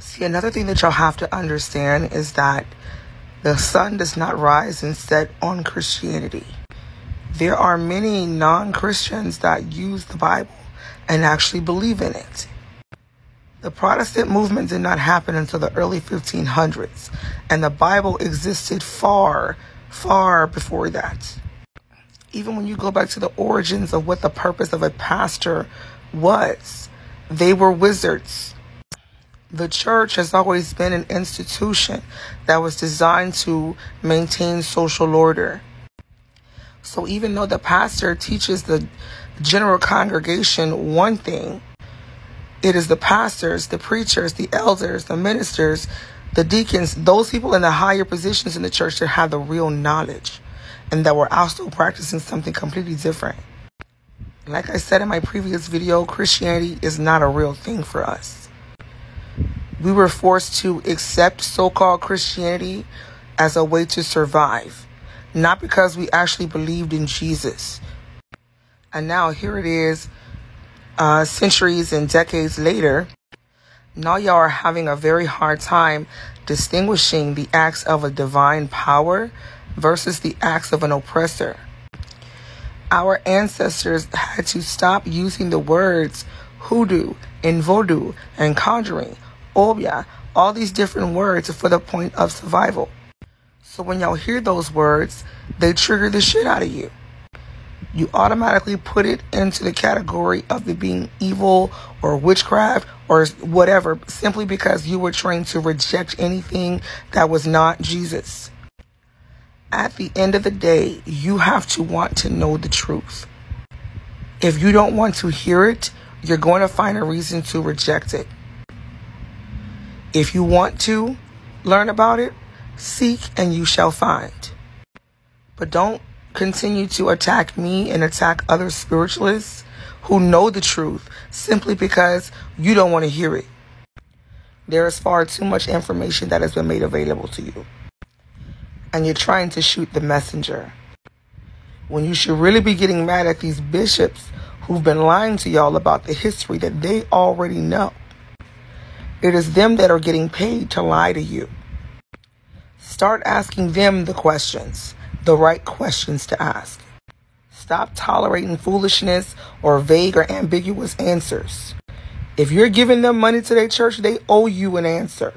See, another thing that y'all have to understand is that the sun does not rise and set on Christianity. There are many non Christians that use the Bible and actually believe in it. The Protestant movement did not happen until the early 1500s, and the Bible existed far, far before that. Even when you go back to the origins of what the purpose of a pastor was, they were wizards. The church has always been an institution that was designed to maintain social order. So even though the pastor teaches the general congregation one thing, it is the pastors, the preachers, the elders, the ministers, the deacons, those people in the higher positions in the church that have the real knowledge and that were also practicing something completely different. Like I said in my previous video, Christianity is not a real thing for us. We were forced to accept so called Christianity as a way to survive, not because we actually believed in Jesus. And now here it is uh, centuries and decades later, now y'all are having a very hard time distinguishing the acts of a divine power versus the acts of an oppressor. Our ancestors had to stop using the words hoodoo and voodoo and conjuring, obia, all these different words for the point of survival. So when y'all hear those words, they trigger the shit out of you you automatically put it into the category of it being evil or witchcraft or whatever simply because you were trained to reject anything that was not Jesus. At the end of the day, you have to want to know the truth. If you don't want to hear it, you're going to find a reason to reject it. If you want to learn about it, seek and you shall find. But don't continue to attack me and attack other spiritualists who know the truth simply because you don't want to hear it. There is far too much information that has been made available to you. And you're trying to shoot the messenger. When you should really be getting mad at these bishops who've been lying to y'all about the history that they already know. It is them that are getting paid to lie to you. Start asking them the questions the right questions to ask. Stop tolerating foolishness or vague or ambiguous answers. If you're giving them money to their church, they owe you an answer.